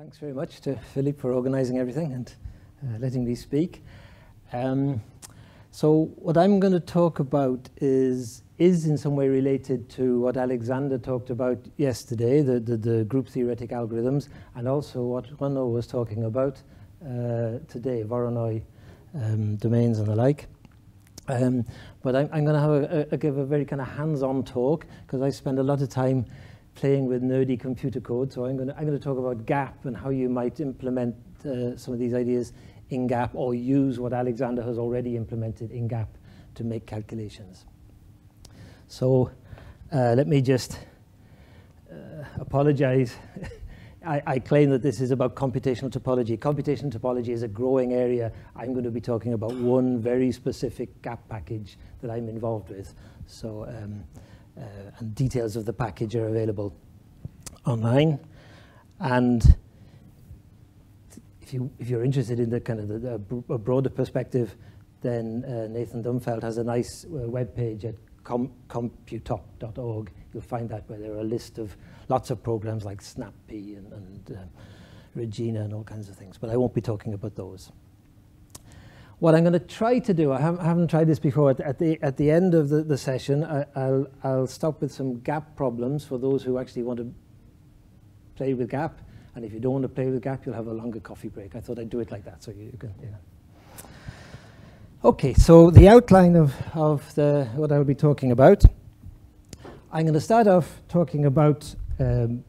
thanks very much to Philip for organizing everything and uh, letting me speak. Um, so what I'm going to talk about is is in some way related to what Alexander talked about yesterday, the, the, the group theoretic algorithms, and also what Renaud was talking about uh, today, Voronoi um, domains and the like. Um, but I'm, I'm going to have a, a, give a very kind of hands-on talk because I spend a lot of time playing with nerdy computer code. So I'm going to, I'm going to talk about GAP and how you might implement uh, some of these ideas in GAP or use what Alexander has already implemented in GAP to make calculations. So uh, let me just uh, apologize. I, I, claim that this is about computational topology. Computational topology is a growing area. I'm going to be talking about one very specific GAP package that I'm involved with. So, um, and details of the package are available online. And if, you, if you're interested in the kind of the, the, a broader perspective, then uh, Nathan Dunfield has a nice uh, web page at com computop.org. You'll find that where there are a list of lots of programs like SnapP and, and uh, Regina and all kinds of things, but I won't be talking about those. What I'm going to try to do, I haven't, I haven't tried this before, at, the, at the end of the, the session, I, I'll, I'll stop with some gap problems for those who actually want to play with gap. And if you don't want to play with gap, you'll have a longer coffee break. I thought I'd do it like that so you, you can. Okay, so the outline of, of the, what I'll be talking about. I'm going to start off talking about um,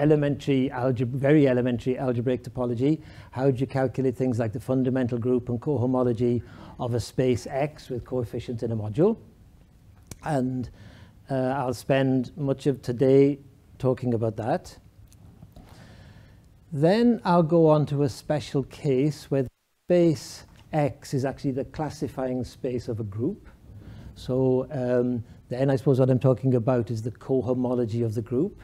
elementary algebra, very elementary algebraic topology. How do you calculate things like the fundamental group and cohomology of a space X with coefficients in a module? And uh, I'll spend much of today talking about that. Then I'll go on to a special case where space X is actually the classifying space of a group. So um, then I suppose what I'm talking about is the cohomology of the group.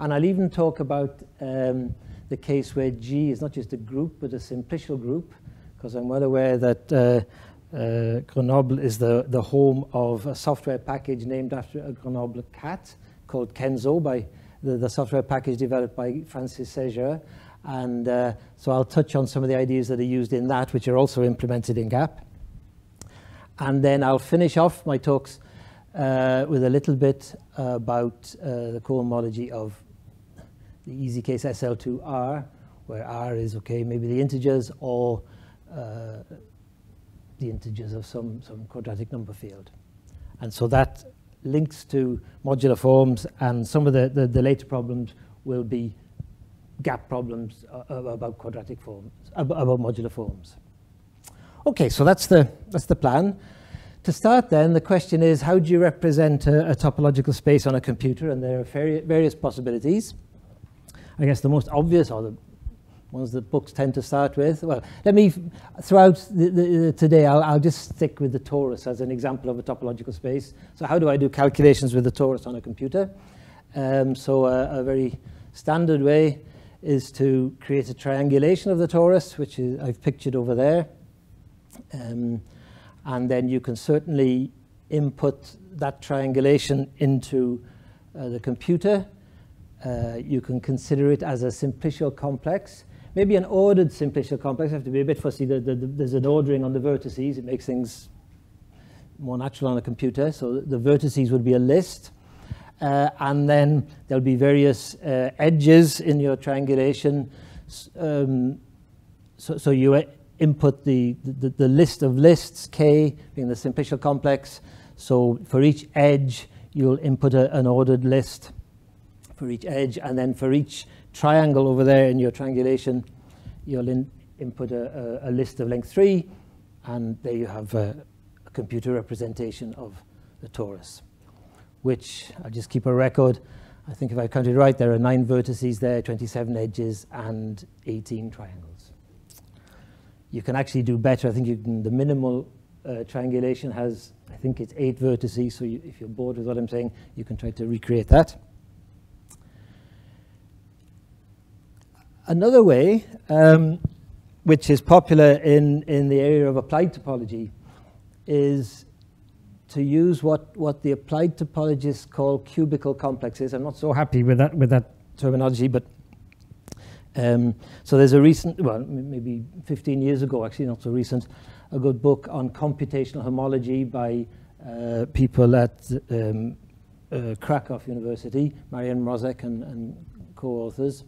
And I'll even talk about um, the case where G is not just a group, but a simplicial group, because I'm well aware that uh, uh, Grenoble is the, the home of a software package named after a Grenoble cat called Kenzo, by the, the software package developed by Francis Sergeraert. And uh, so I'll touch on some of the ideas that are used in that, which are also implemented in GAP. And then I'll finish off my talks uh, with a little bit about uh, the cohomology of the easy case SL2R, where R is, okay, maybe the integers or uh, the integers of some, some quadratic number field. And so that links to modular forms, and some of the, the, the later problems will be gap problems uh, about quadratic forms, about modular forms. Okay, so that's the, that's the plan. To start then, the question is, how do you represent a, a topological space on a computer? And there are various possibilities. I guess the most obvious, or the ones that books tend to start with. Well, let me, throughout the, the, today, I'll, I'll, just stick with the torus as an example of a topological space. So how do I do calculations with the torus on a computer? Um, so uh, a very standard way is to create a triangulation of the torus, which is, I've pictured over there. Um, and then you can certainly input that triangulation into uh, the computer. Uh, you can consider it as a simplicial complex. Maybe an ordered simplicial complex. I have to be a bit fussy. The, the, the, there's an ordering on the vertices. It makes things more natural on a computer. So the vertices would be a list. Uh, and then there'll be various uh, edges in your triangulation. Um, so, so, you uh, input the, the, the, list of lists, k being the simplicial complex. So for each edge, you'll input a, an ordered list for each edge. And then for each triangle over there in your triangulation, you'll in, input a, a, a, list of length 3. And there you have a, a computer representation of the torus which I'll just keep a record. I think if I counted right, there are nine vertices there, 27 edges, and 18 triangles. You can actually do better. I think can, the minimal uh, triangulation has, I think it's eight vertices, so you, if you're bored with what I'm saying, you can try to recreate that. Another way, um, which is popular in, in the area of applied topology, is to use what, what the applied topologists call cubical complexes. I'm not so happy with that, with that terminology, but Um, so there's a recent, well, maybe 15 years ago, actually not so recent, a good book on computational homology by uh, people at um, uh, Krakow University, Marian Mrozek and, and co-authors,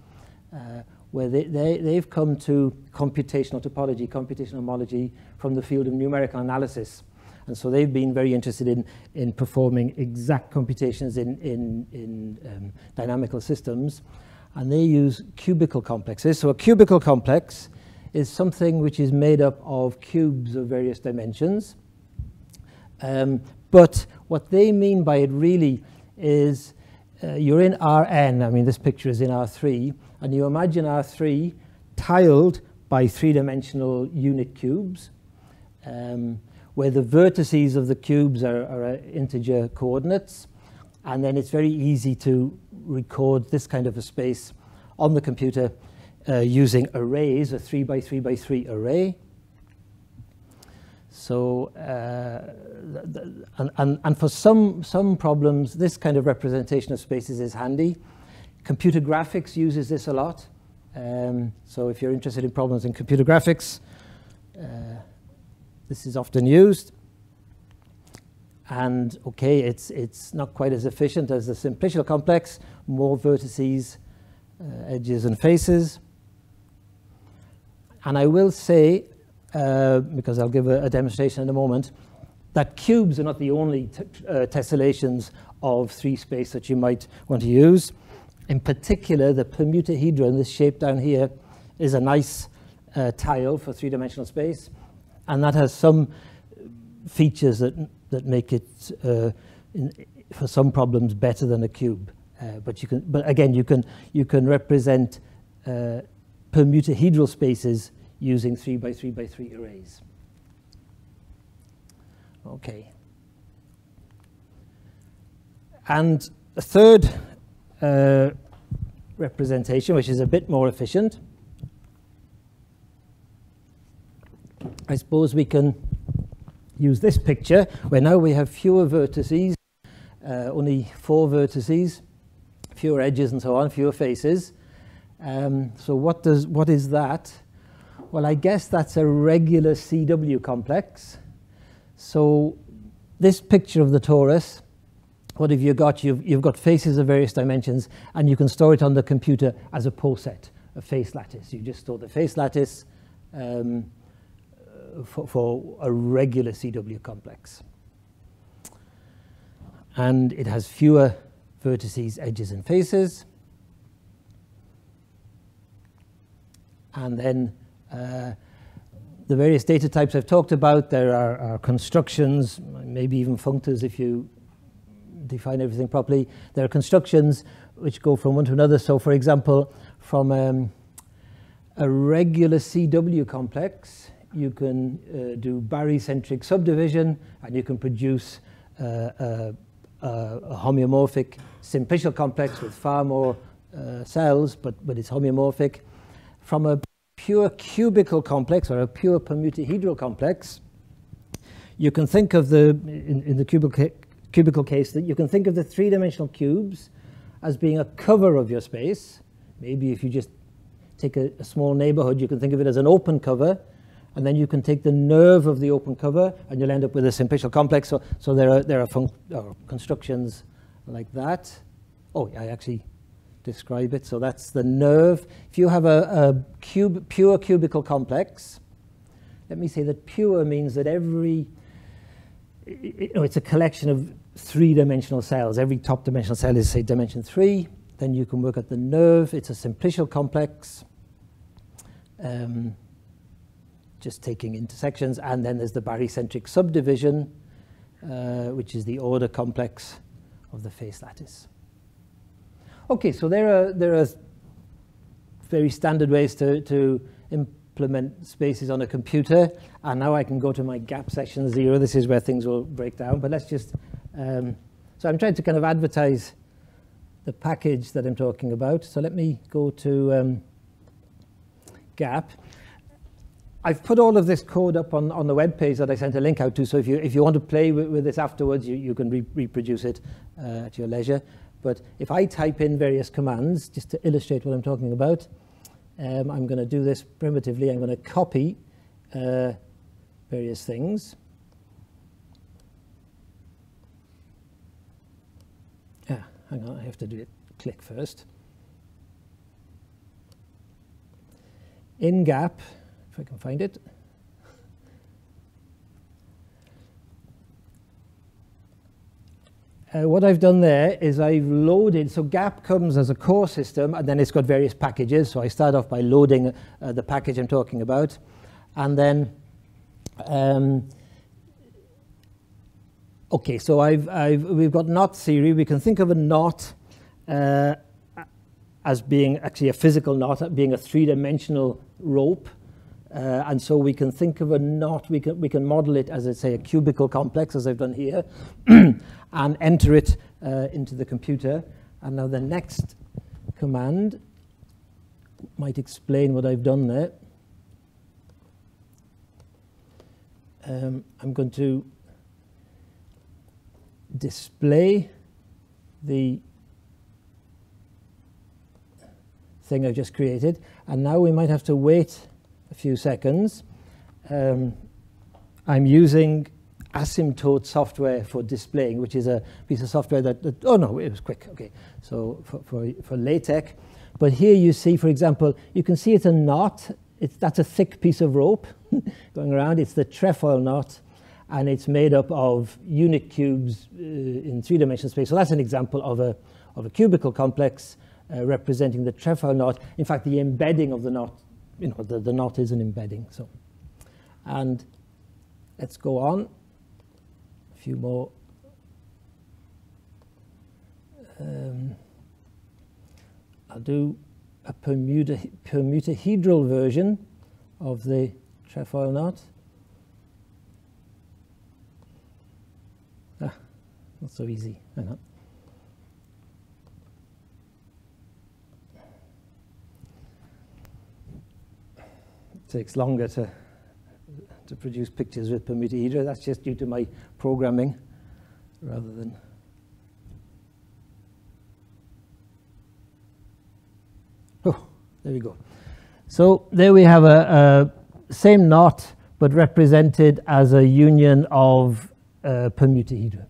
uh, where they, they, they've come to computational topology, computational homology from the field of numerical analysis. And so they've been very interested in, in performing exact computations in, in, in um, dynamical systems. And they use cubical complexes. So a cubical complex is something which is made up of cubes of various dimensions. Um, but what they mean by it really is uh, you're in Rn, I mean this picture is in R3, and you imagine R3 tiled by three-dimensional unit cubes. Um, where the vertices of the cubes are, are integer coordinates. And then it's very easy to record this kind of a space on the computer uh, using arrays, a 3 by 3 by 3 array. So, uh, and, and, and for some, some problems, this kind of representation of spaces is handy. Computer graphics uses this a lot. Um, so if you're interested in problems in computer graphics, uh, this is often used. And okay, it's, it's not quite as efficient as the simplicial complex, more vertices, uh, edges and faces. And I will say, uh, because I'll give a, a, demonstration in a moment, that cubes are not the only uh, tessellations of three space that you might want to use. In particular, the permutahedron, this shape down here, is a nice uh, tile for three-dimensional space and that has some features that, that make it, uh, in, for some problems, better than a cube. Uh, but, you can, but again, you can, you can represent uh, permutahedral spaces using 3 by 3 by 3 arrays. Okay. And a third uh, representation, which is a bit more efficient, I suppose we can use this picture where now we have fewer vertices, uh, only four vertices, fewer edges and so on, fewer faces. Um, so what, does, what is that? Well, I guess that's a regular CW complex. So this picture of the torus, what have you got? You've, you've got faces of various dimensions, and you can store it on the computer as a poset, a face lattice. You just store the face lattice, um, for, for a regular CW complex. And it has fewer vertices, edges, and faces. And then uh, the various data types I've talked about, there are, are, constructions, maybe even functors if you define everything properly. There are constructions which go from one to another. So for example, from um, a regular CW complex, you can uh, do barycentric subdivision, and you can produce uh, a, a, homeomorphic simplicial complex with far more uh, cells, but, but it's homeomorphic. From a pure cubical complex or a pure permutahedral complex, you can think of the, in, in the cubical, cubical case, that you can think of the three-dimensional cubes as being a cover of your space. Maybe if you just take a, a small neighborhood, you can think of it as an open cover, and then you can take the nerve of the open cover and you'll end up with a simplicial complex. So, so there are, there are uh, constructions like that. Oh, I actually describe it. So that's the nerve. If you have a, a cube, pure cubical complex, let me say that pure means that every, you know, it's a collection of three-dimensional cells. Every top dimensional cell is, say, dimension three. Then you can work at the nerve. It's a simplicial complex. Um, just taking intersections. And then there's the barycentric subdivision, uh, which is the order complex of the face lattice. Okay, so there are, there are very standard ways to, to implement spaces on a computer. And now I can go to my gap section zero. This is where things will break down. But let's just, um, so I'm trying to kind of advertise the package that I'm talking about. So let me go to um, gap. I've put all of this code up on, on the web page that I sent a link out to, so if you, if you want to play with, with this afterwards, you, you can re reproduce it uh, at your leisure. But if I type in various commands, just to illustrate what I'm talking about, um, I'm going to do this primitively. I'm going to copy uh, various things. Ah, hang on, I have to do it click first. In gap, if I can find it. Uh, what I've done there is I've loaded, so GAP comes as a core system and then it's got various packages. So I start off by loading uh, the package I'm talking about. And then, um, okay, so I've, I've, we've got knot theory. We can think of a knot uh, as being actually a physical knot, being a three-dimensional rope. Uh, and so we can think of a knot, we can, we can model it as, I say, a cubical complex, as I've done here, and enter it uh, into the computer. And now the next command might explain what I've done there. Um, I'm going to display the thing I've just created. And now we might have to wait a few seconds. Um, I'm using asymptote software for displaying, which is a piece of software that, that oh no, it was quick, okay. So for, for, for LaTeX. But here you see, for example, you can see it's a knot. It's, that's a thick piece of rope going around. It's the trefoil knot, and it's made up of unit cubes uh, in three-dimensional space. So that's an example of a, of a cubical complex uh, representing the trefoil knot. In fact, the embedding of the knot you know, the, the knot is an embedding. So, and let's go on. A few more. Um, I'll do a permuta permutahedral version of the trefoil knot. Ah, not so easy. Hang on. takes longer to, to produce pictures with permutahedra. That's just due to my programming rather than... Oh, there we go. So there we have a, a same knot, but represented as a union of uh, permutahedra.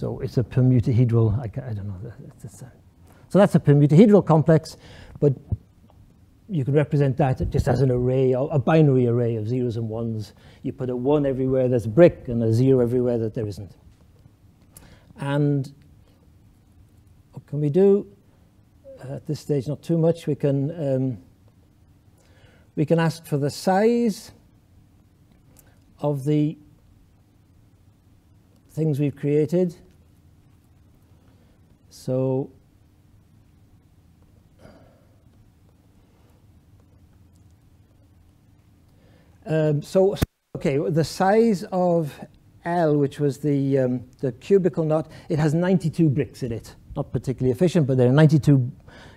So it's a permutahedral, I, I don't know. so that's a permutahedral complex, but you can represent that just as an array, a binary array of zeros and ones. You put a one everywhere there's a brick and a zero everywhere that there isn't. And what can we do? Uh, at this stage, not too much. We can, um, we can ask for the size of the things we've created. So Um, so, okay, the size of L, which was the, um, the cubical knot, it has 92 bricks in it. Not particularly efficient, but there are 92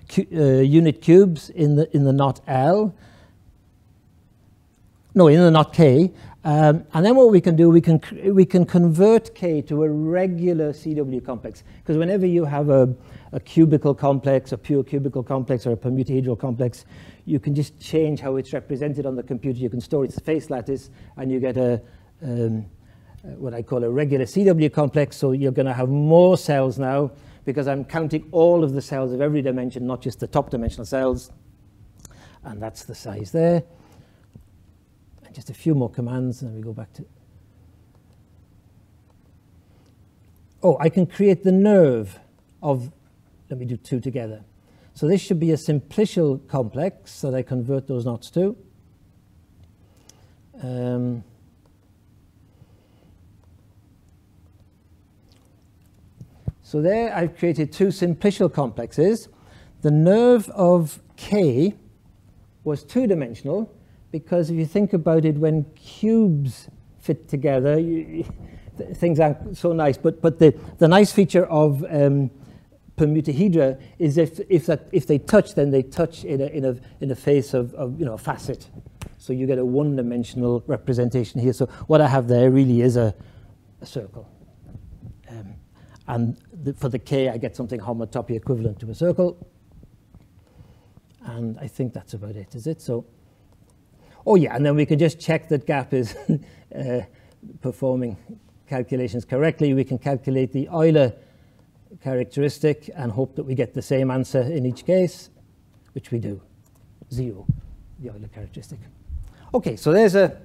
cu uh, unit cubes in the, in the knot L. No, in the knot K. Um, and then what we can do, we can, we can convert K to a regular CW complex. Because whenever you have a, a cubical complex, a pure cubical complex, or a permutahedral complex, you can just change how it's represented on the computer. You can store its face lattice, and you get a um, uh, what I call a regular CW complex. So you're going to have more cells now because I'm counting all of the cells of every dimension, not just the top dimensional cells. And that's the size there. Just a few more commands, and we go back to. Oh, I can create the nerve of, let me do two together. So this should be a simplicial complex that I convert those knots to. Um, so there I've created two simplicial complexes. The nerve of K was two-dimensional because if you think about it, when cubes fit together, you, things aren't so nice. But, but the, the nice feature of um, permutahedra is if, if, that, if they touch, then they touch in a, in a, in a face of, of you know, a facet. So you get a one-dimensional representation here. So what I have there really is a, a circle. Um, and the, for the k, I get something homotopy equivalent to a circle. And I think that's about it, is it? So, oh yeah, and then we can just check that GAP is uh, performing calculations correctly. We can calculate the Euler characteristic and hope that we get the same answer in each case, which we do, zero, the Euler characteristic. Okay, so there's a,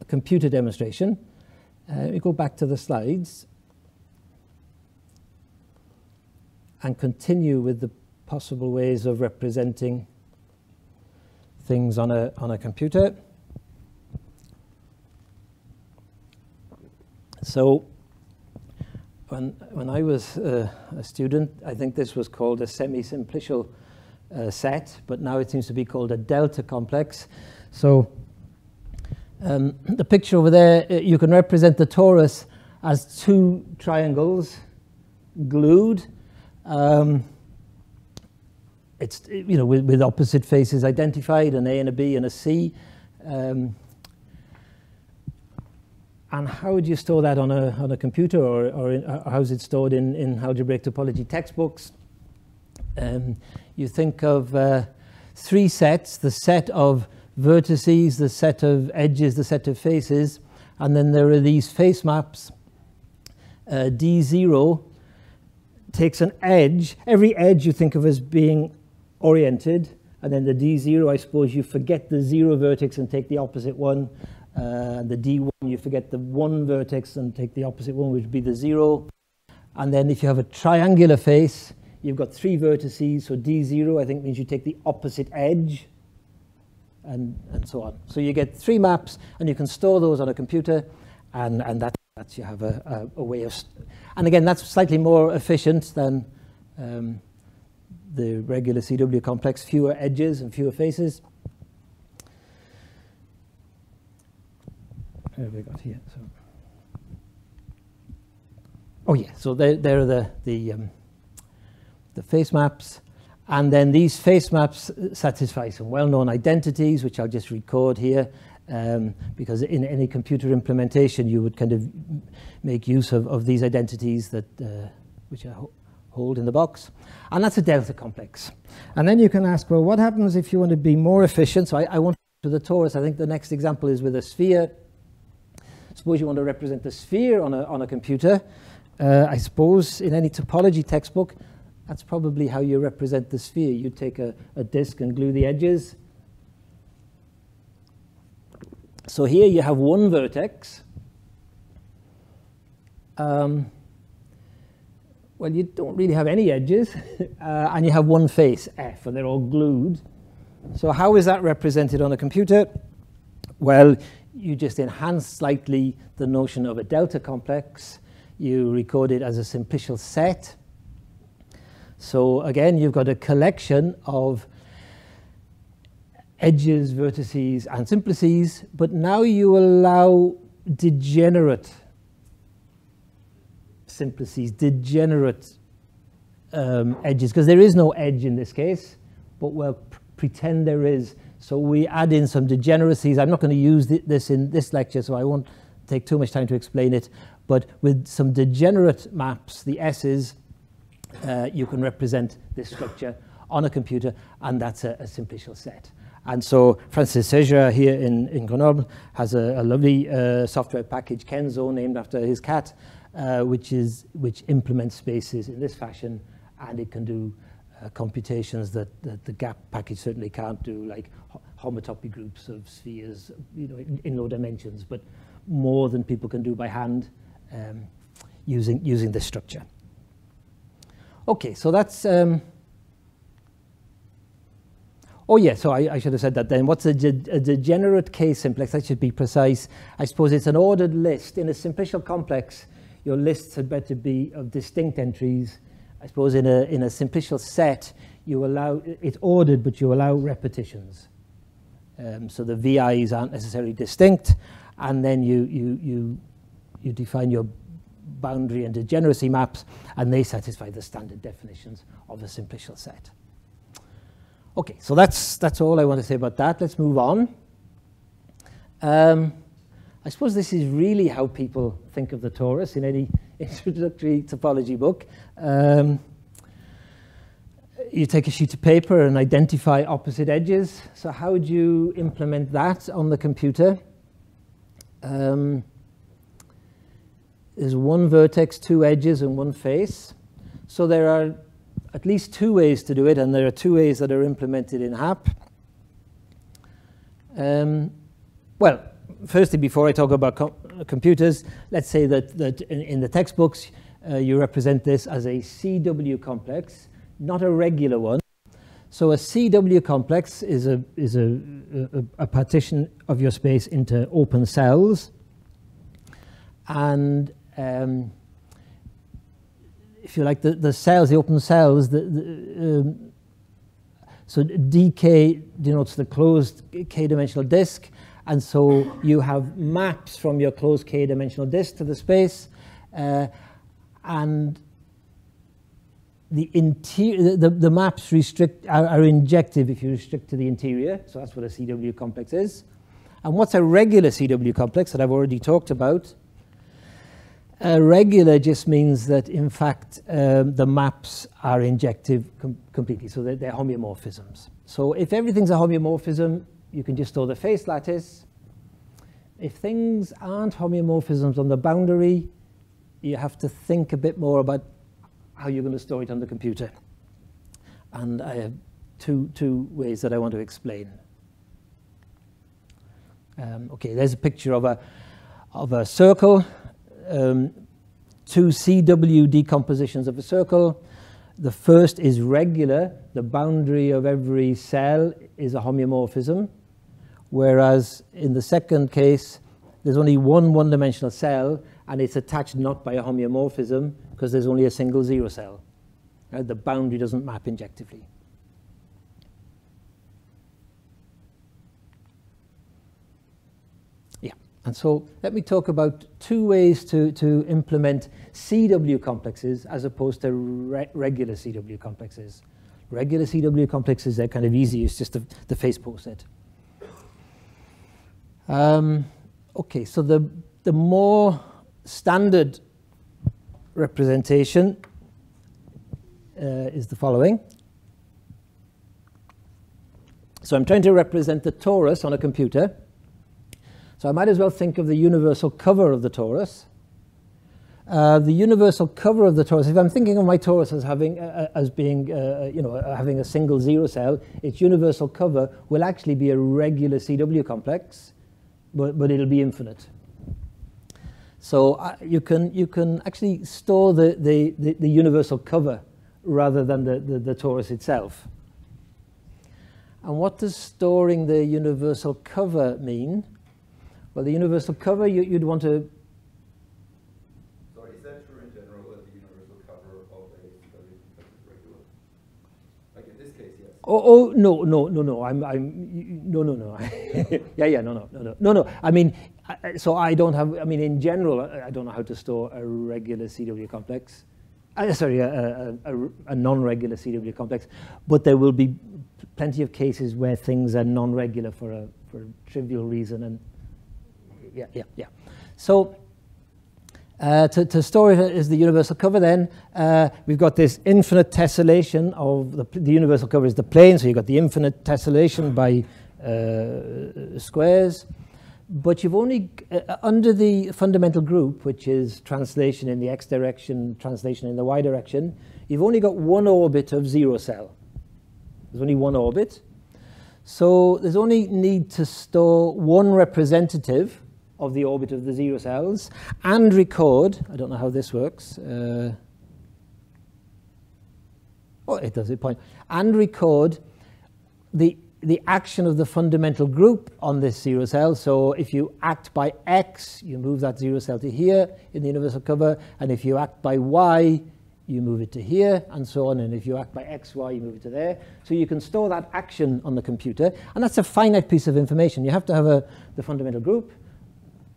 a computer demonstration. Uh, we go back to the slides and continue with the possible ways of representing things on a, on a computer. So when, when I was uh, a student, I think this was called a semi-simplicial uh, set, but now it seems to be called a delta complex. So um, the picture over there, uh, you can represent the torus as two triangles glued. Um, it's, you know, with, with, opposite faces identified, an A and a B and a C. Um, and how would you store that on a, on a computer or, or, in, how's it stored in, in algebraic topology textbooks? Um, you think of uh, three sets, the set of vertices, the set of edges, the set of faces, and then there are these face maps. Uh, D0 takes an edge. Every edge you think of as being oriented, and then the D0, I suppose you forget the zero vertex and take the opposite one. Uh, the D1, you forget the one vertex and take the opposite one, which would be the zero. And then if you have a triangular face, you've got three vertices, so D0 I think means you take the opposite edge and, and so on. So you get three maps and you can store those on a computer and, and that, that's you have a, a, a way of... And again, that's slightly more efficient than um, the regular CW complex, fewer edges and fewer faces. What have we got here? So, oh yeah, so there, there are the the um, the face maps, and then these face maps satisfy some well-known identities, which I'll just record here, um, because in any computer implementation, you would kind of make use of, of these identities that uh, which I hold in the box, and that's a delta complex. And then you can ask, well, what happens if you want to be more efficient? So I, I want to the torus. I think the next example is with a sphere Suppose you want to represent the sphere on a, on a computer. Uh, I suppose in any topology textbook, that's probably how you represent the sphere. You take a, a disk and glue the edges. So here you have one vertex. Um, well, you don't really have any edges, uh, and you have one face, F, and they're all glued. So how is that represented on a computer? Well, you just enhance slightly the notion of a delta complex. You record it as a simplicial set. So again, you've got a collection of edges, vertices, and simplices, but now you allow degenerate simplices, degenerate um, edges, because there is no edge in this case, but we'll pretend there is so we add in some degeneracies. I'm not going to use this in this lecture, so I won't take too much time to explain it. But with some degenerate maps, the S's, uh, you can represent this structure on a computer, and that's a, a simplicial set. And so Francis Sergeraert here in, in Grenoble has a, a lovely uh, software package, Kenzo, named after his cat, uh, which, is, which implements spaces in this fashion, and it can do uh, computations that, that, the GAP package certainly can't do, like homotopy groups of spheres, you know, in, in low dimensions, but more than people can do by hand um, using, using this structure. Okay, so that's... Um, oh, yeah, so I, I, should have said that then. What's a, a degenerate K-simplex? That should be precise. I suppose it's an ordered list. In a simplicial complex, your lists had better be of distinct entries I suppose in a, in a simplicial set, you allow, it's ordered, but you allow repetitions. Um, so the VIs aren't necessarily distinct, and then you, you, you, you define your boundary and degeneracy maps, and they satisfy the standard definitions of a simplicial set. Okay, so that's, that's all I want to say about that. Let's move on. Um, I suppose this is really how people think of the torus in any introductory topology book. Um, you take a sheet of paper and identify opposite edges. So how would you implement that on the computer? Um, there's one vertex, two edges, and one face. So there are at least two ways to do it, and there are two ways that are implemented in HAP. Um, well, firstly, before I talk about com computers, let's say that, that in, in the textbooks, uh, you represent this as a CW complex, not a regular one. So a CW complex is a, is a, a, a partition of your space into open cells. And um, if you like, the, the cells, the open cells, the, the, um, so dk denotes the closed k-dimensional disk, and so you have maps from your closed k-dimensional disk to the space, uh, and the interior, the, the maps restrict are, are injective if you restrict to the interior. So that's what a CW complex is. And what's a regular CW complex that I've already talked about? A regular just means that, in fact, um, the maps are injective com completely, so they're, they're, homeomorphisms. So if everything's a homeomorphism, you can just store the face lattice. If things aren't homeomorphisms on the boundary, you have to think a bit more about how you're going to store it on the computer. And I have two, two ways that I want to explain. Um, okay, there's a picture of a, of a circle um, two CW decompositions of a circle. The first is regular. The boundary of every cell is a homeomorphism. Whereas in the second case, there's only one one-dimensional cell, and it's attached not by a homeomorphism because there's only a single zero cell. The boundary doesn't map injectively. And so let me talk about two ways to, to implement CW complexes as opposed to re regular CW complexes. Regular CW complexes, they're kind of easy. It's just the, the face poset. Um, okay, so the, the more standard representation uh, is the following. So I'm trying to represent the torus on a computer. I might as well think of the universal cover of the torus. Uh, the universal cover of the torus, if I'm thinking of my torus as having, uh, uh as being, uh, you know, uh, having a single zero cell, its universal cover will actually be a regular CW complex, but, but it'll be infinite. So uh, you, can, you can actually store the, the, the, the universal cover rather than the, the, the torus itself. And what does storing the universal cover mean? Well, the universal cover, you, would want to... Sorry, is that true in general that the universal cover of a regular? Like in this case, yes. Oh, oh no, no, no, no. I'm, I'm, no, no, no. yeah, yeah, no, no, no, no, no, no. I mean, so I don't have. I mean, in general, I don't know how to store a regular CW complex. Uh, sorry, a, a, a, a non-regular CW complex, but there will be plenty of cases where things are non-regular for a for a trivial reason, and yeah, yeah, yeah. So uh, to, to, store it as the universal cover then, uh, we've got this infinite tessellation of the, the, universal cover is the plane, so you've got the infinite tessellation by uh, squares. But you've only, uh, under the fundamental group, which is translation in the x direction, translation in the y direction, you've only got one orbit of zero cell. There's only one orbit. So there's only need to store one representative of the orbit of the zero cells and record, I don't know how this works, uh, oh, it does, it point, and record the, the action of the fundamental group on this zero cell. So if you act by X, you move that zero cell to here in the universal cover, and if you act by Y, you move it to here, and so on. And if you act by X, Y, you move it to there. So you can store that action on the computer, and that's a finite piece of information. You have to have a, the fundamental group,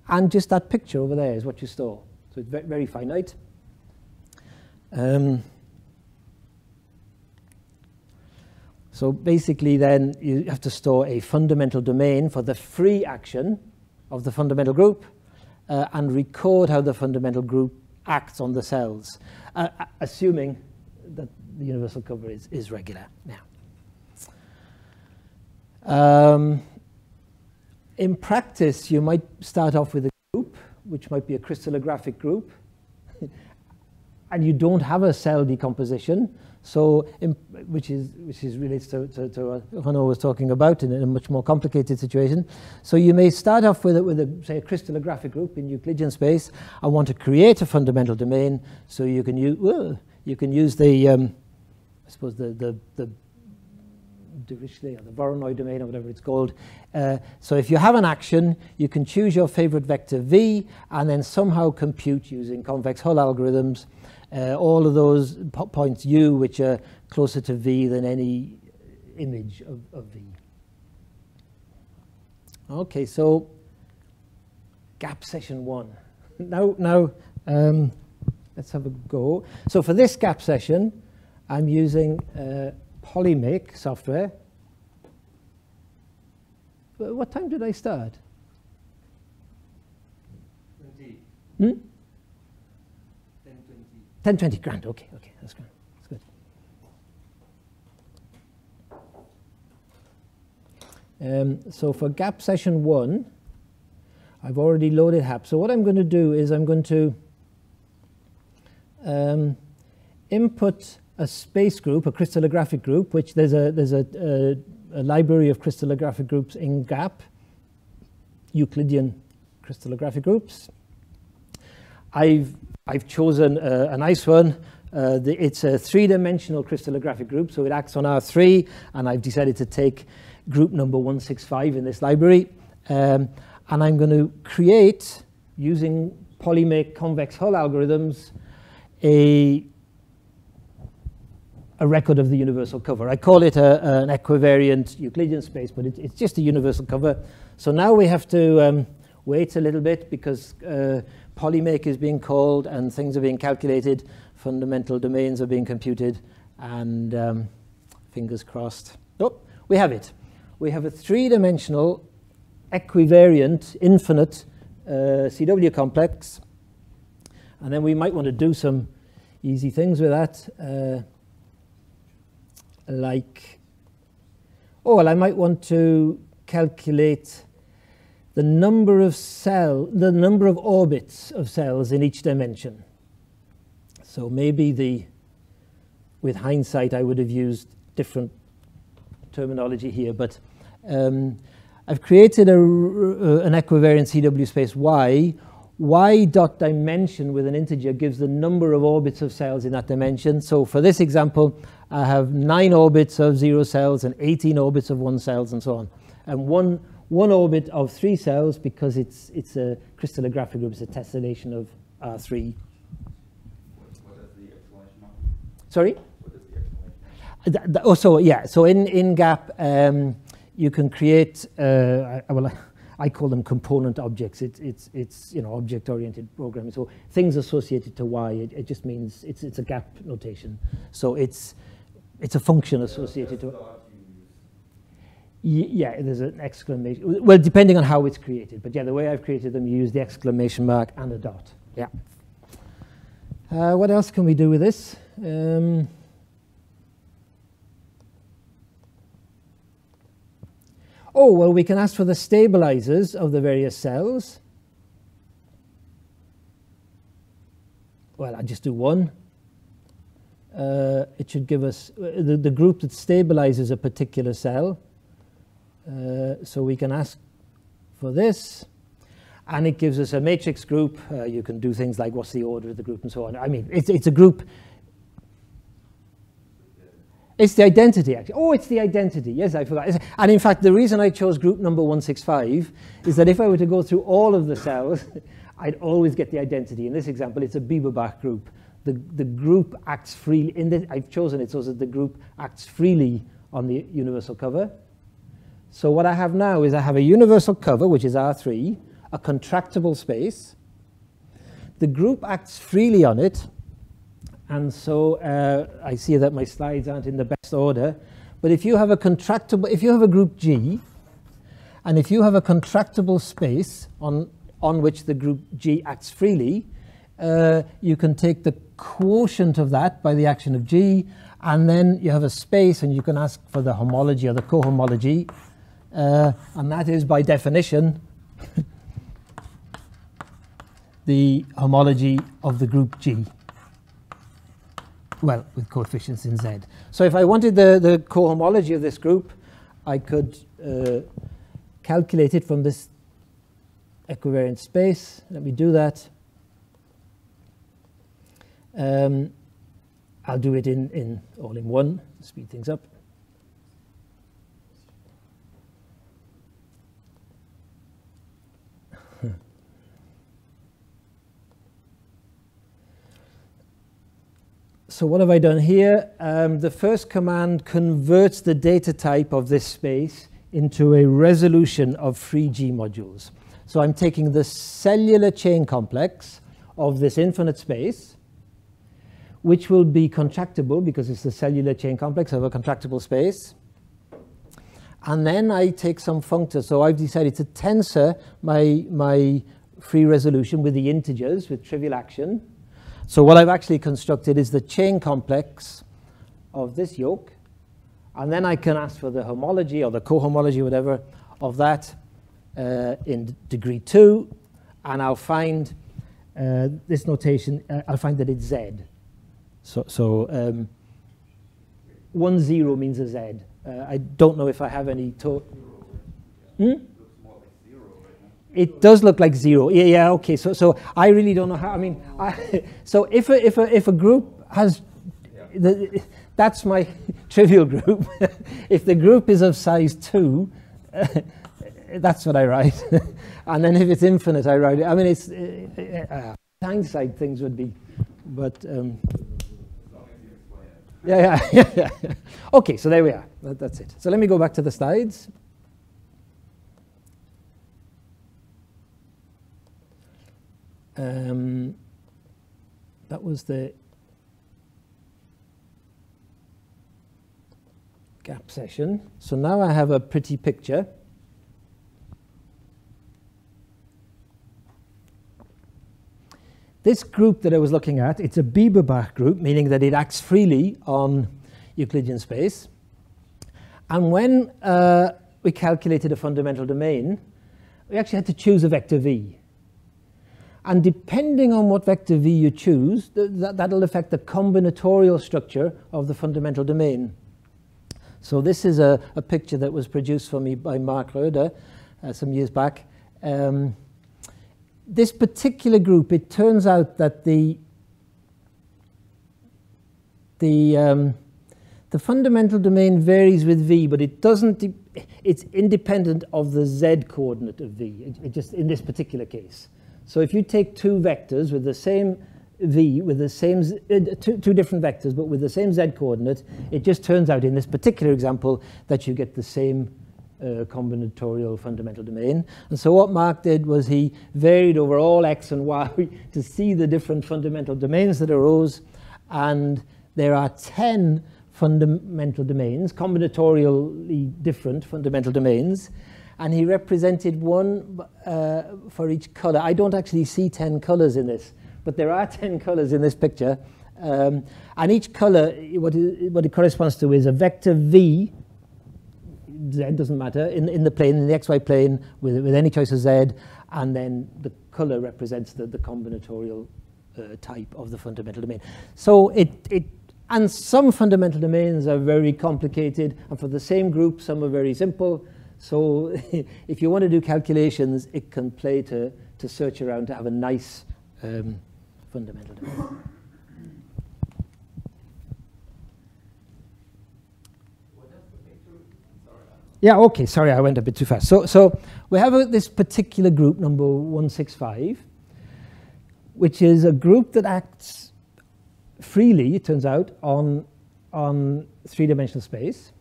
and just that picture over there is what you store. So it's very, finite. Um, so basically then you have to store a fundamental domain for the free action of the fundamental group uh, and record how the fundamental group acts on the cells, uh, assuming that the universal cover is, is regular now. Um, in practice, you might start off with a group, which might be a crystallographic group, and you don't have a cell decomposition, so in, which is which is relates to, to, to what Renaud was talking about in a much more complicated situation. So you may start off with a, with a say a crystallographic group in Euclidean space. I want to create a fundamental domain, so you can use you can use the um, I suppose the the, the Dirichlet or the Voronoi domain or whatever it's called. Uh, so if you have an action, you can choose your favorite vector v and then somehow compute using convex hull algorithms uh, all of those po points u which are closer to v than any image of, of v. Okay, so gap session one. now, now um, let's have a go. So for this gap session, I'm using uh, Polymake software. What time did I start? 20. Hmm? 10, 10, 20 grand. Okay, okay, that's good. That's good. Um, so for gap session one, I've already loaded HAP. So what I'm going to do is I'm going to um, input a space group, a crystallographic group, which there's a there's a, a, a library of crystallographic groups in GAP, Euclidean crystallographic groups. I've I've chosen a, a nice one. Uh, the, it's a three-dimensional crystallographic group, so it acts on R3, and I've decided to take group number 165 in this library. Um, and I'm going to create, using Polymake convex hull algorithms, a a record of the universal cover. I call it a, an equivariant Euclidean space, but it, it's just a universal cover. So now we have to um, wait a little bit because uh, Polymake is being called and things are being calculated, fundamental domains are being computed, and um, fingers crossed. Oh, we have it. We have a three-dimensional equivariant infinite uh, CW complex, and then we might want to do some easy things with that. Uh, like, oh, well, I might want to calculate the number of cell, the number of orbits of cells in each dimension. So maybe the, with hindsight, I would have used different terminology here, but um, I've created a, an equivariant CW space Y. Y dot dimension with an integer gives the number of orbits of cells in that dimension. So for this example, I have nine orbits of zero cells and 18 orbits of one cells and so on. And one, one orbit of three cells because it's, it's a crystallographic group, it's a tessellation of R3. What, what is the explanation? Sorry? What is the explanation? Th th oh, so yeah, so in, in GAP, um, you can create, uh, I, well, I call them component objects. It, it's, it's you know, object-oriented programming. So things associated to Y, it, it just means it's, it's a gap notation. So it's, it's a function associated to yeah, there's an exclamation. Well, depending on how it's created. But yeah, the way I've created them, you use the exclamation mark and a dot. Yeah. Uh, what else can we do with this? Um, oh, well, we can ask for the stabilizers of the various cells. Well, I just do one uh, it should give us uh, the, the group that stabilizes a particular cell. Uh, so we can ask for this. And it gives us a matrix group. Uh, you can do things like what's the order of the group and so on. I mean, it's, it's a group. It's the identity, actually. Oh, it's the identity. Yes, I forgot. And in fact, the reason I chose group number 165 is that if I were to go through all of the cells, I'd always get the identity. In this example, it's a Bieberbach group the, the group acts freely, in the, I've chosen it so that the group acts freely on the universal cover. So what I have now is I have a universal cover, which is R3, a contractible space. The group acts freely on it, and so uh, I see that my slides aren't in the best order. But if you have a contractible, if you have a group G, and if you have a contractible space on, on which the group G acts freely, uh, you can take the quotient of that by the action of G, and then you have a space, and you can ask for the homology or the cohomology, uh, and that is by definition the homology of the group G. Well, with coefficients in Z. So if I wanted the, the cohomology of this group, I could uh, calculate it from this equivariant space. Let me do that. Um, I'll do it in, in all in one, speed things up. So what have I done here? Um, the first command converts the data type of this space into a resolution of free G modules. So I'm taking the cellular chain complex of this infinite space, which will be contractible because it's the cellular chain complex of a contractible space. And then I take some functor. So I've decided to tensor my, my free resolution with the integers with trivial action. So what I've actually constructed is the chain complex of this yoke. And then I can ask for the homology or the cohomology, whatever, of that uh, in degree 2. And I'll find uh, this notation, uh, I'll find that it's Z. So, so um, 1, 0 means a Z. Uh, I don't know if I have any... To hmm? It does look like zero. Yeah, yeah, okay. So, so I really don't know how. I mean, I, so if a, if a, if a group has, the, that's my trivial group. if the group is of size two, uh, that's what I write. and then if it's infinite, I write it. I mean, it's uh, uh, hindsight things would be, but. Um, yeah, yeah, yeah, yeah. Okay, so there we are. That, that's it. So let me go back to the slides. Um, that was the GAP session. So now I have a pretty picture. This group that I was looking at, it's a Bieberbach group, meaning that it acts freely on Euclidean space. And when uh, we calculated a fundamental domain, we actually had to choose a vector v. And depending on what vector v you choose, th that, that'll affect the combinatorial structure of the fundamental domain. So this is a, a picture that was produced for me by Marc Röder uh, some years back. Um, this particular group, it turns out that the the um, the fundamental domain varies with v, but it doesn't. It's independent of the z coordinate of v. It, it just in this particular case. So if you take two vectors with the same v, with the same uh, two, two different vectors, but with the same z coordinate, it just turns out in this particular example that you get the same uh, combinatorial fundamental domain. And so what Mark did was he varied over all x and y to see the different fundamental domains that arose. And there are 10 fundamental domains, combinatorially different fundamental domains and he represented one uh, for each color. I don't actually see 10 colors in this, but there are 10 colors in this picture. Um, and each color, what it, what it corresponds to is a vector v, z doesn't matter, in, in the plane, in the xy plane, with, with any choice of z, and then the color represents the, the combinatorial uh, type of the fundamental domain. So it, it and some fundamental domains are very complicated, and for the same group, some are very simple. So if you want to do calculations, it can play to, to search around to have a nice um, fundamental domain. Yeah, okay, sorry, I went a bit too fast. So, so we have a, this particular group, number 165, which is a group that acts freely, it turns out, on, on three-dimensional space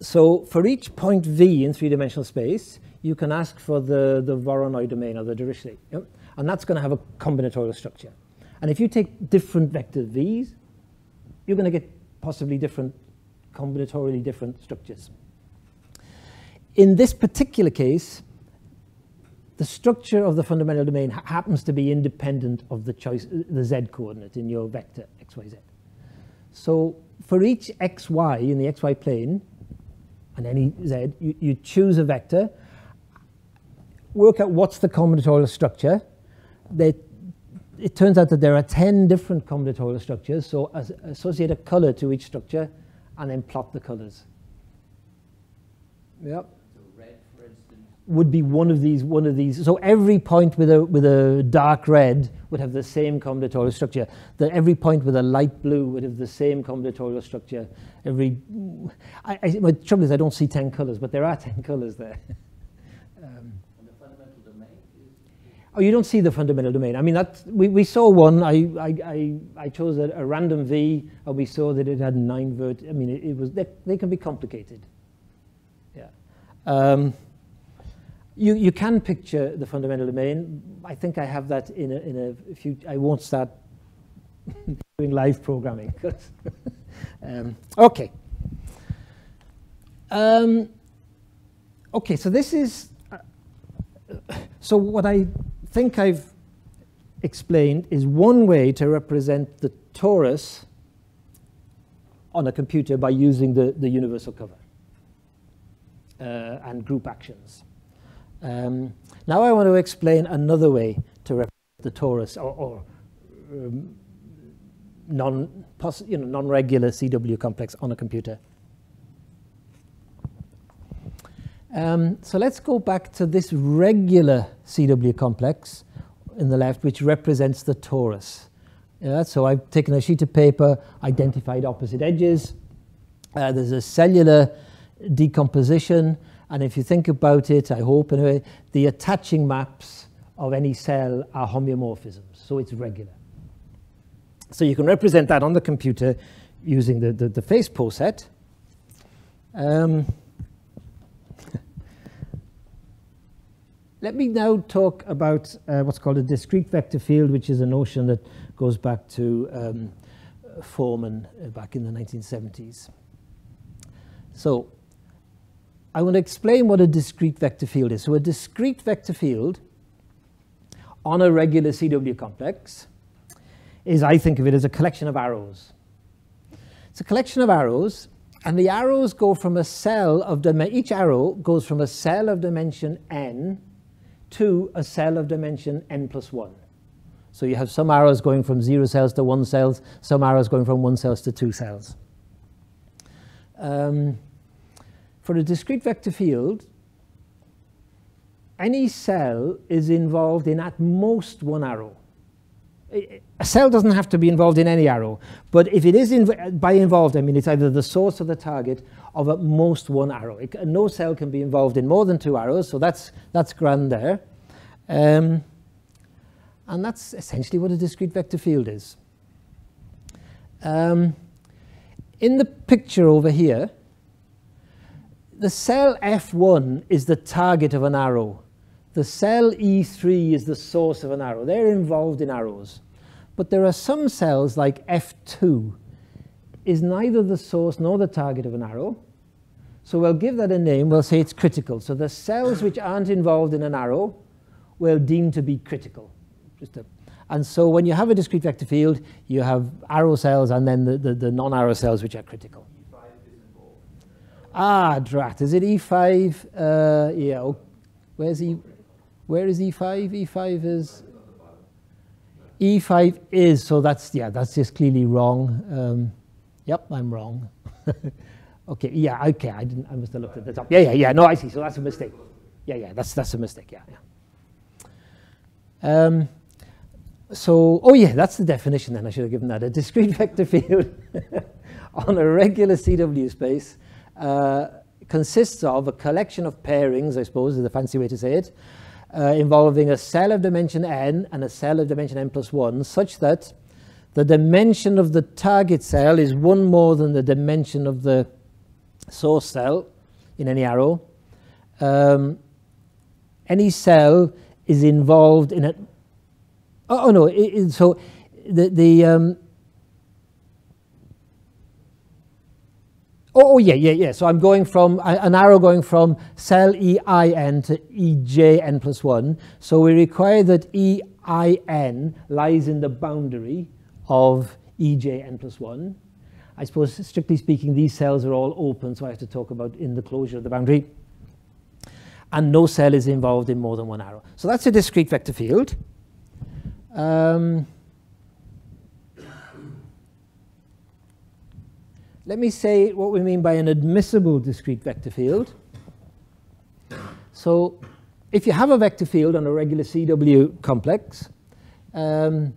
so for each point v in three-dimensional space, you can ask for the, the Voronoi domain or the Dirichlet. Yep? And that's going to have a combinatorial structure. And if you take different vector v's, you're going to get possibly different, combinatorially different structures. In this particular case, the structure of the fundamental domain ha happens to be independent of the choice, the z coordinate in your vector xyz. So for each xy in the xy plane, and any z, you, you choose a vector, work out what's the combinatorial structure. They, it turns out that there are 10 different combinatorial structures, so as, associate a color to each structure and then plot the colors. Yep would be one of these one of these so every point with a with a dark red would have the same combinatorial structure. That every point with a light blue would have the same combinatorial structure. Every I, I my trouble is I don't see 10 colors but there are 10 colors there. Um, oh you don't see the fundamental domain. I mean that we, we saw one. I I, I, I chose a, a, random V and we saw that it had nine vert I mean it, it was they, they can be complicated. Yeah. Um, you, you can picture the fundamental domain. I think I have that in a, in a few, I won't start doing live programming. um, okay. Um, okay, so this is, uh, so what I think I've explained is one way to represent the torus on a computer by using the, the universal cover uh, and group actions. Um, now I want to explain another way to represent the torus or, or um, non, you know, non-regular CW complex on a computer. Um, so let's go back to this regular CW complex in the left, which represents the torus. Yeah, so I've taken a sheet of paper, identified opposite edges. Uh, there's a cellular decomposition. And if you think about it, I hope anyway, the attaching maps of any cell are homeomorphisms, so it's regular. So you can represent that on the computer using the, the, the face poset. Um, let me now talk about uh, what's called a discrete vector field, which is a notion that goes back to um, Forman uh, back in the 1970s. So I want to explain what a discrete vector field is. So a discrete vector field on a regular CW complex is, I think of it as a collection of arrows. It's a collection of arrows, and the arrows go from a cell of, each arrow goes from a cell of dimension n to a cell of dimension n plus 1. So you have some arrows going from zero cells to one cells, some arrows going from one cells to two cells. Um, for a discrete vector field, any cell is involved in at most one arrow. A cell doesn't have to be involved in any arrow, but if it is inv by involved, I mean it's either the source or the target of at most one arrow. It, no cell can be involved in more than two arrows, so that's, that's grand there. Um, and that's essentially what a discrete vector field is. Um, in the picture over here, the cell F1 is the target of an arrow. The cell E3 is the source of an arrow. They're involved in arrows. But there are some cells like F2 is neither the source nor the target of an arrow. So we'll give that a name. We'll say it's critical. So the cells which aren't involved in an arrow we'll deem to be critical. Just a, and so when you have a discrete vector field, you have arrow cells and then the, the, the non-arrow cells which are critical. Ah, drat. Is it E5? Uh, yeah. Where's E? Where is E5? E5 is. E5 is, so that's, yeah, that's just clearly wrong. Um, yep, I'm wrong. okay, yeah, okay, I didn't, I must have looked at the top. Yeah, yeah, yeah, no, I see, so that's a mistake. Yeah, yeah, that's, that's a mistake, yeah, yeah. Um, so, oh yeah, that's the definition then, I should have given that. A discrete vector field on a regular CW space uh, consists of a collection of pairings, I suppose is the fancy way to say it, uh, involving a cell of dimension n and a cell of dimension n plus 1, such that the dimension of the target cell is one more than the dimension of the source cell in any arrow. Um, any cell is involved in a... Oh, oh no, it, it, so the, the um, Oh, oh, yeah, yeah, yeah. So I'm going from, an arrow going from cell EIN to EJN plus 1. So we require that EIN lies in the boundary of EJN plus 1. I suppose, strictly speaking, these cells are all open, so I have to talk about in the closure of the boundary. And no cell is involved in more than one arrow. So that's a discrete vector field. Um, let me say what we mean by an admissible discrete vector field. So if you have a vector field on a regular CW complex, um,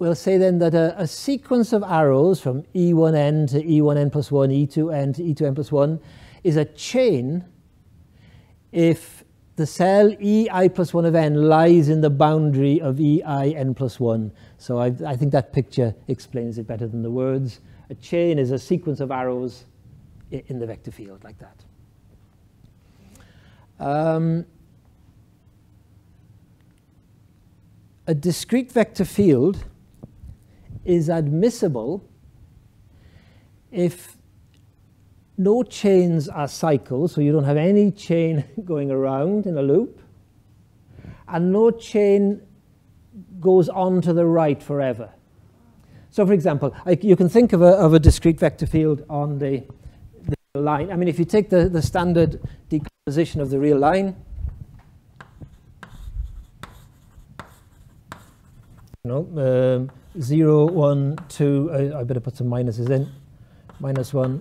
we'll say then that a, a, sequence of arrows from E1n to E1n plus 1, E2n to E2n plus 1 is a chain if the cell EI plus 1 of n lies in the boundary of EI n plus 1. So I, I think that picture explains it better than the words. A chain is a sequence of arrows in the vector field like that. Um, a discrete vector field is admissible if no chains are cycles, so you don't have any chain going around in a loop, and no chain goes on to the right forever. So for example, I, you can think of a, of a discrete vector field on the, the line. I mean, if you take the, the standard decomposition of the real line, you know, um, 0, 1, 2, I, I better put some minuses in, minus 1,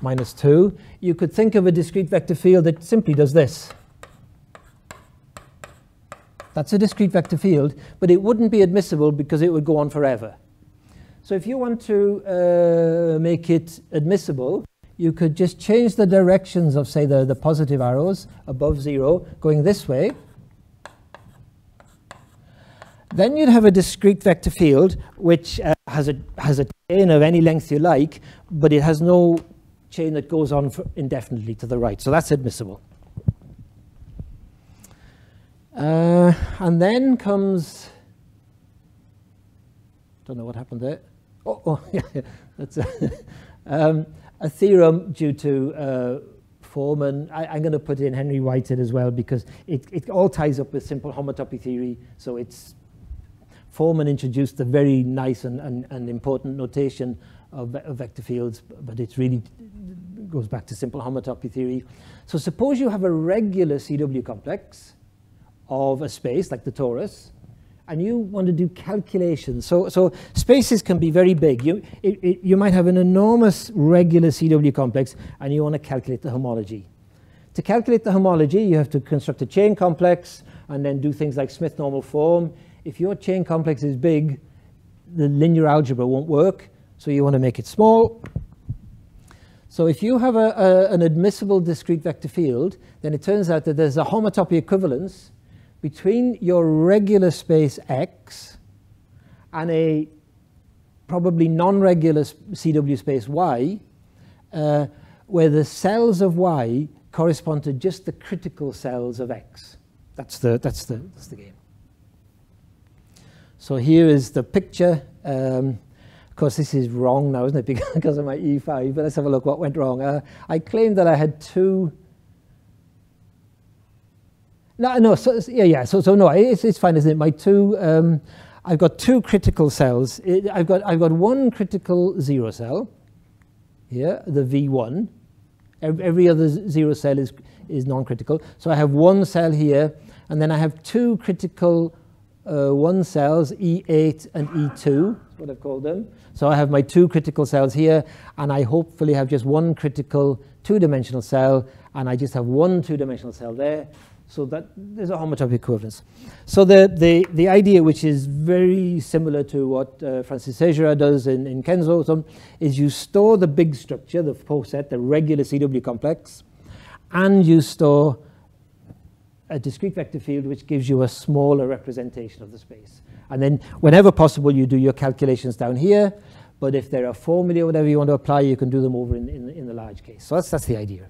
minus 2. You could think of a discrete vector field that simply does this. That's a discrete vector field, but it wouldn't be admissible because it would go on forever. So if you want to uh, make it admissible, you could just change the directions of, say, the, the positive arrows above 0 going this way. Then you'd have a discrete vector field which uh, has, a, has a chain of any length you like, but it has no chain that goes on indefinitely to the right. So that's admissible. Uh, and then comes, don't know what happened there. Oh, oh yeah, that's a, um, a, theorem due to uh, Forman. I, am going to put in Henry Whitehead as well because it, it all ties up with simple homotopy theory. So it's Forman introduced a very nice and, and, and important notation of, of vector fields, but it really goes back to simple homotopy theory. So suppose you have a regular CW complex of a space like the torus, and you want to do calculations. So, so spaces can be very big. You, it, it, you might have an enormous regular CW complex, and you want to calculate the homology. To calculate the homology, you have to construct a chain complex and then do things like Smith normal form. If your chain complex is big, the linear algebra won't work. So you want to make it small. So if you have a, a, an admissible discrete vector field, then it turns out that there's a homotopy equivalence between your regular space X and a probably non-regular CW space Y, uh, where the cells of Y correspond to just the critical cells of X. That's the, that's the, that's the game. So here is the picture. Um, course, this is wrong now, isn't it, because of my E5, but let's have a look what went wrong. Uh, I claimed that I had two... No, no, so, yeah, yeah, so, so no, it's, it's fine, isn't it? My two, um, I've got two critical cells. It, I've, got, I've got one critical zero cell here, the V1. Every, every other zero cell is, is non-critical. So I have one cell here, and then I have two critical uh, one cells, E8 and E2, that's what I've called them. So I have my two critical cells here, and I hopefully have just one critical two-dimensional cell, and I just have one two-dimensional cell there. So that there's a homotopy equivalence. So the, the, the idea, which is very similar to what uh, Francis Sergeraert does in, in Kenzo, is you store the big structure, the set, the regular CW complex, and you store a discrete vector field which gives you a smaller representation of the space. And then whenever possible, you do your calculations down here. But if there are formulae or whatever you want to apply, you can do them over in, in, in the large case. So that's, that's the idea.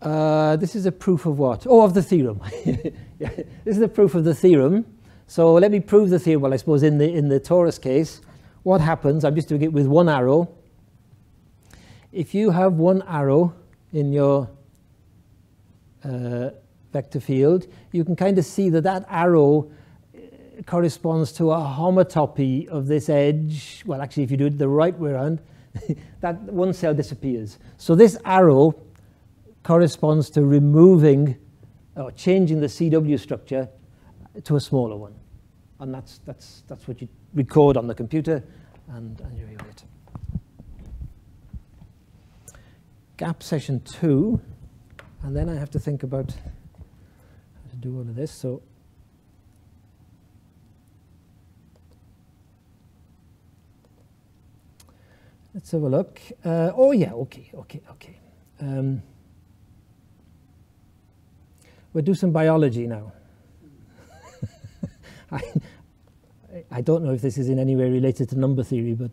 Uh, this is a proof of what? Oh, of the theorem. yeah, this is a proof of the theorem. So let me prove the theorem. Well, I suppose in the, in the torus case, what happens, I'm just doing it with one arrow. If you have one arrow in your uh, vector field, you can kind of see that that arrow uh, corresponds to a homotopy of this edge. Well, actually, if you do it the right way around, that one cell disappears. So this arrow corresponds to removing or changing the CW structure to a smaller one. And that's, that's, that's what you record on the computer and, and you it. GAP session two, and then I have to think about how to do all of this. So let's have a look. Uh, oh yeah, okay, okay, okay. Um, we'll do some biology now. I, I don't know if this is in any way related to number theory, but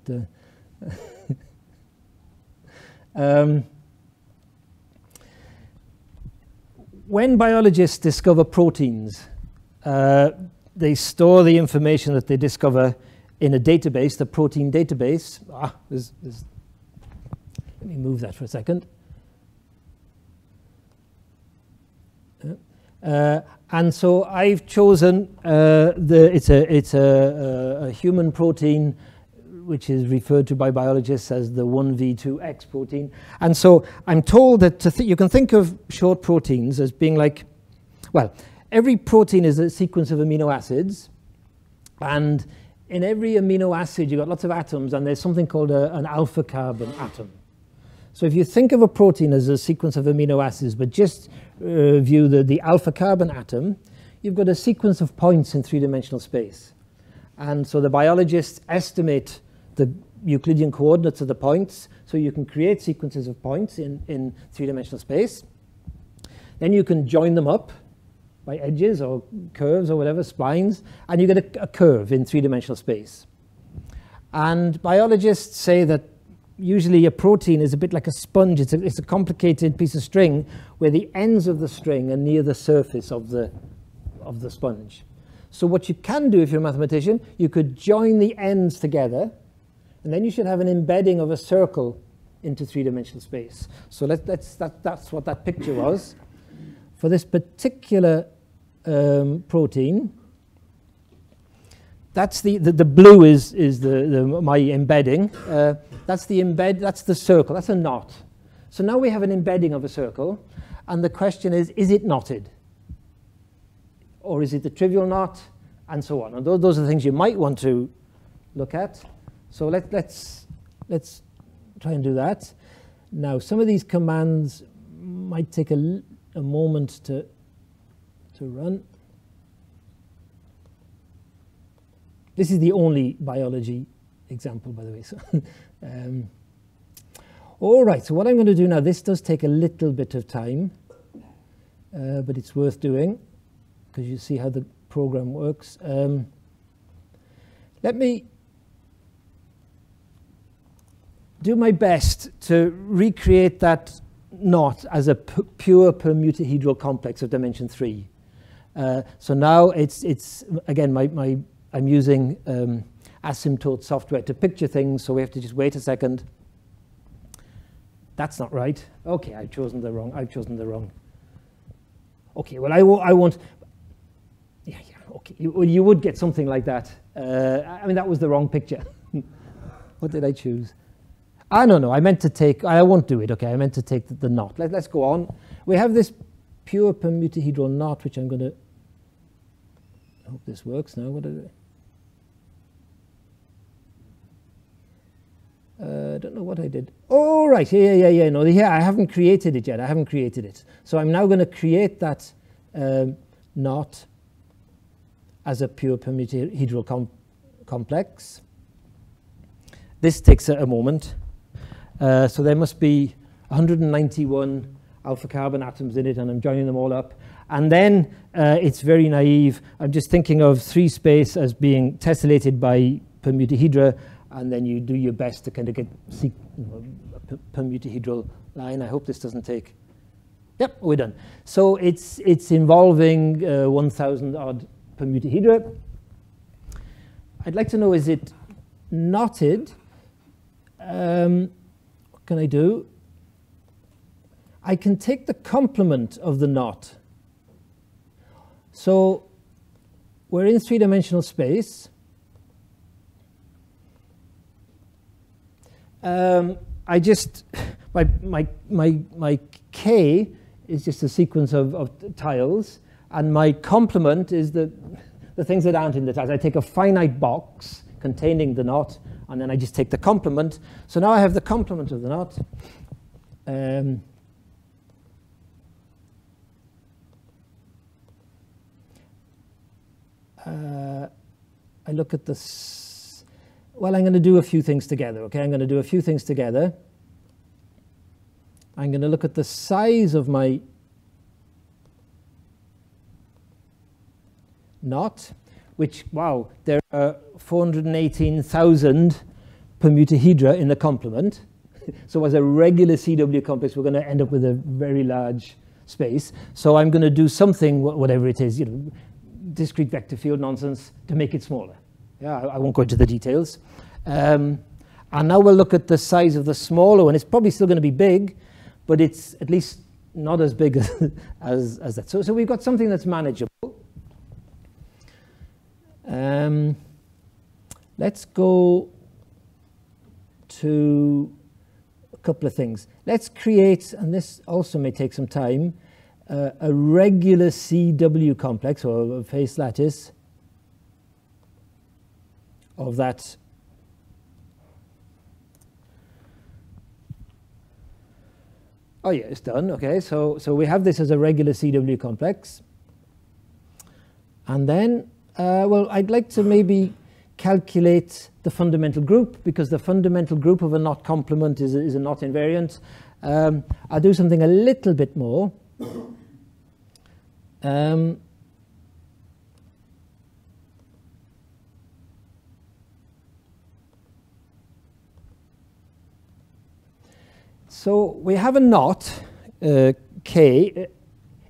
uh, um, when biologists discover proteins, uh, they store the information that they discover in a database, the protein database. Ah, there's, there's, let me move that for a second. Uh, and so I've chosen uh, the, it's, a, it's a, a, a, human protein which is referred to by biologists as the 1V2X protein. And so I'm told that to you can think of short proteins as being like, well, every protein is a sequence of amino acids. And in every amino acid, you've got lots of atoms, and there's something called a, an alpha carbon atom. So if you think of a protein as a sequence of amino acids, but just uh, view the, the alpha carbon atom, you've got a sequence of points in three-dimensional space. And so the biologists estimate the Euclidean coordinates of the points, so you can create sequences of points in, in three-dimensional space. Then you can join them up by edges or curves or whatever, splines, and you get a, a curve in three-dimensional space. And biologists say that usually a protein is a bit like a sponge. It's a, it's a complicated piece of string where the ends of the string are near the surface of the, of the sponge. So what you can do if you're a mathematician, you could join the ends together, and then you should have an embedding of a circle into three-dimensional space. So let, us that, that's what that picture was. For this particular um, protein, that's the, the, the, blue is, is the, the, my embedding. Uh, that's the embed, that's the circle, that's a knot. So now we have an embedding of a circle, and the question is, is it knotted? Or is it the trivial knot? And so on. And those, those are the things you might want to look at. So let, let's, let's try and do that. Now, some of these commands might take a, a moment to, to run. This is the only biology example, by the way. So, um, all right, so what I'm going to do now, this does take a little bit of time, uh, but it's worth doing because you see how the program works. Um, let me do my best to recreate that knot as a pure permutahedral complex of dimension 3. Uh, so now it's, it's again, my, my I'm using um, asymptote software to picture things, so we have to just wait a second. That's not right. Okay, I've chosen the wrong. I've chosen the wrong. Okay, well, I, I won't. Yeah, yeah, okay. You, well, you would get something like that. Uh, I mean, that was the wrong picture. what did I choose? I don't know, I meant to take, I won't do it, okay, I meant to take the, the knot. Let, let's go on. We have this pure permutahedral knot, which I'm going to, I hope this works now. What is it? Uh, I don't know what I did. Oh, right, yeah, yeah, yeah, no, yeah, I haven't created it yet. I haven't created it. So I'm now going to create that um, knot as a pure permutahedral com complex. This takes a, a moment. Uh, so there must be 191 alpha carbon atoms in it, and I'm joining them all up. And then uh, it's very naive. I'm just thinking of three space as being tessellated by permutahedra, and then you do your best to kind of get you know, a permutahedral line. I hope this doesn't take. Yep, we're done. So it's it's involving uh, 1,000 odd permutahedra, I'd like to know is it knotted? Um, what can I do? I can take the complement of the knot. So we're in three-dimensional space. Um, I just, my, my, my, my K is just a sequence of, of tiles, and my complement is the, the things that aren't in the tiles. I take a finite box containing the knot, and then I just take the complement. So now I have the complement of the knot. Um, uh, I look at this. Well, I'm going to do a few things together, okay? I'm going to do a few things together. I'm going to look at the size of my knot, which, wow, there are 418,000 permutahedra in the complement. so as a regular CW complex, we're going to end up with a very large space. So I'm going to do something, whatever it is, you know, discrete vector field nonsense to make it smaller. Yeah, I, won't go into the details. Um, and now we'll look at the size of the smaller one. It's probably still going to be big, but it's at least not as big as, as, that. So, so we've got something that's manageable. Um, let's go to a couple of things. Let's create, and this also may take some time, uh, a regular CW complex or a face lattice of that Oh yeah, it's done. Okay, so so we have this as a regular CW complex, and then uh, well, I'd like to maybe calculate the fundamental group because the fundamental group of a knot complement is a, is a knot invariant. Um, I'll do something a little bit more. Um, so we have a knot, uh, K, uh,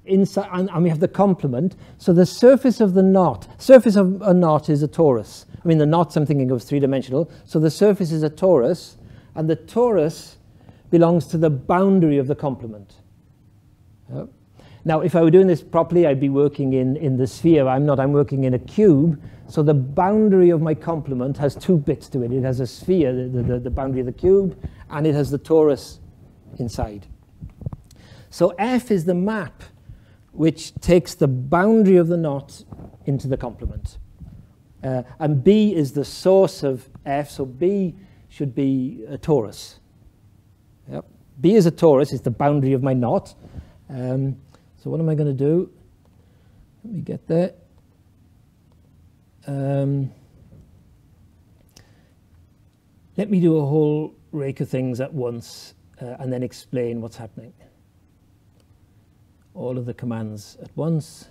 inside, and, and, we have the complement. So the surface of the knot, surface of a knot is a torus. I mean, the knots I'm thinking of is three-dimensional. So the surface is a torus, and the torus belongs to the boundary of the complement. Now, if I were doing this properly, I'd be working in, in the sphere. I'm not, I'm working in a cube. So the boundary of my complement has two bits to it. It has a sphere, the, the, the boundary of the cube, and it has the torus inside. So F is the map which takes the boundary of the knot into the complement. Uh, and B is the source of F, so B should be a torus. Yep. B is a torus, it's the boundary of my knot. Um, so what am I going to do? Let me get there. Um, let me do a whole rake of things at once uh, and then explain what's happening. All of the commands at once.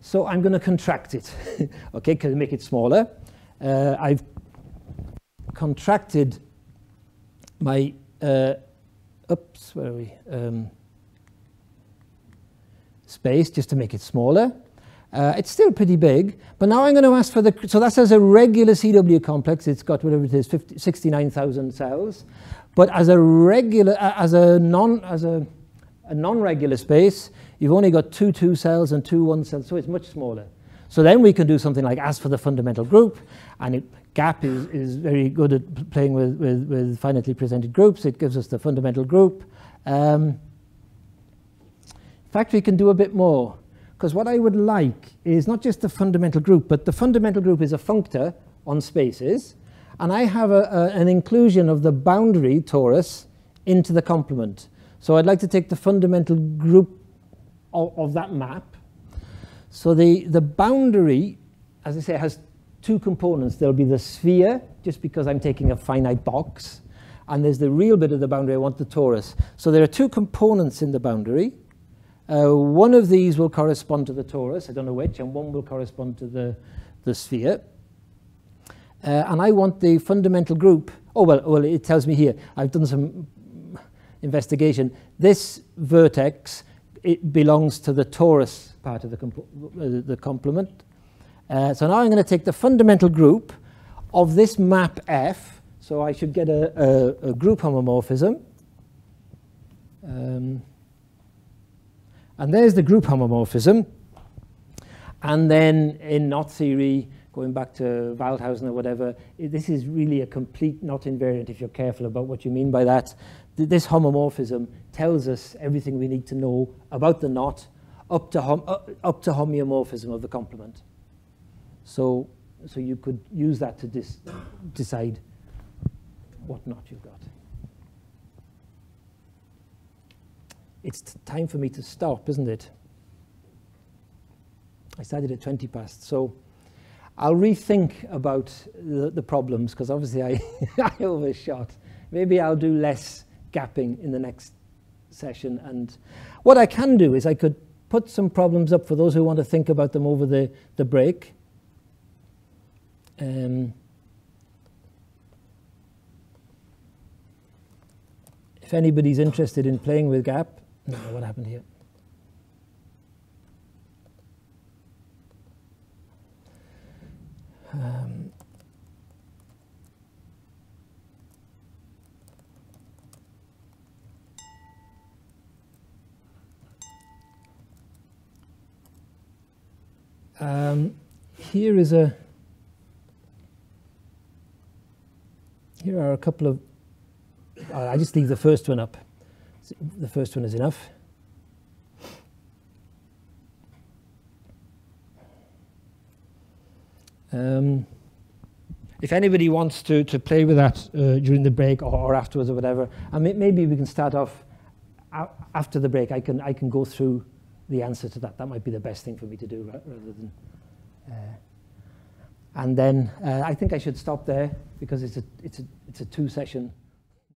So I'm going to contract it, okay, because make it smaller. Uh, I've contracted my uh, oops, where are we? Um, space just to make it smaller. Uh, it's still pretty big, but now I'm going to ask for the, so that says a regular CW complex, it's got whatever it is, 69,000 cells. But as a regular, uh, as a non, as a, a non-regular space, you've only got two two cells and two one cells, so it's much smaller. So then we can do something like ask for the fundamental group, and it, GAP is, is very good at playing with, with, with finitely presented groups. It gives us the fundamental group. Um, in fact, we can do a bit more, because what I would like is not just the fundamental group, but the fundamental group is a functor on spaces, and I have a, a, an inclusion of the boundary torus into the complement. So I'd like to take the fundamental group of, of that map, so the, the boundary, as I say, has two components. There'll be the sphere, just because I'm taking a finite box, and there's the real bit of the boundary, I want the torus. So there are two components in the boundary. Uh, one of these will correspond to the torus, I don't know which, and one will correspond to the, the sphere. Uh, and I want the fundamental group, oh, well, well, it tells me here, I've done some investigation. This vertex it belongs to the torus part of the, compl uh, the complement. Uh, so now I'm going to take the fundamental group of this map F. So I should get a, a, a group homomorphism. Um, and there's the group homomorphism. And then in knot theory, going back to Waldhausen or whatever, this is really a complete knot invariant if you're careful about what you mean by that. This homomorphism tells us everything we need to know about the knot up to, uh, up to homeomorphism of the complement. So, so you could use that to decide what knot you've got. It's time for me to stop, isn't it? I started at 20 past, so I'll rethink about the, the problems because obviously I, I overshot. Maybe I'll do less gapping in the next session. And what I can do is I could put some problems up for those who want to think about them over the, the break. Um, if anybody's interested in playing with GAP, no, what happened here? Um, um, here is a here are a couple of I just leave the first one up the first one is enough Um, if anybody wants to, to play with that uh, during the break or, or, afterwards or whatever, and maybe we can start off after the break. I can, I can go through the answer to that. That might be the best thing for me to do rather than. Uh, and then uh, I think I should stop there because it's a, it's a, it's a two session